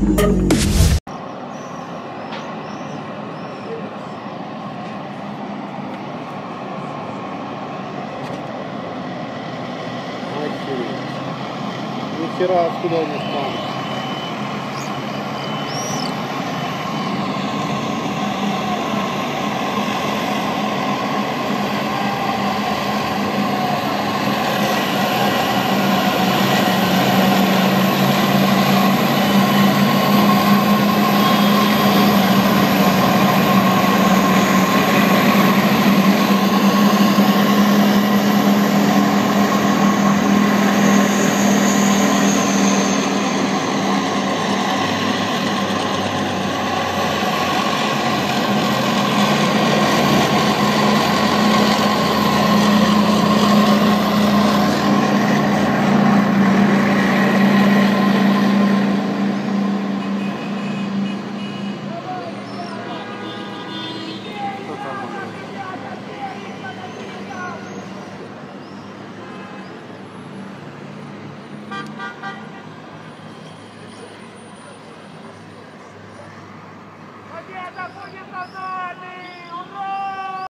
Охереть. Ни хера откуда он 在过年当中。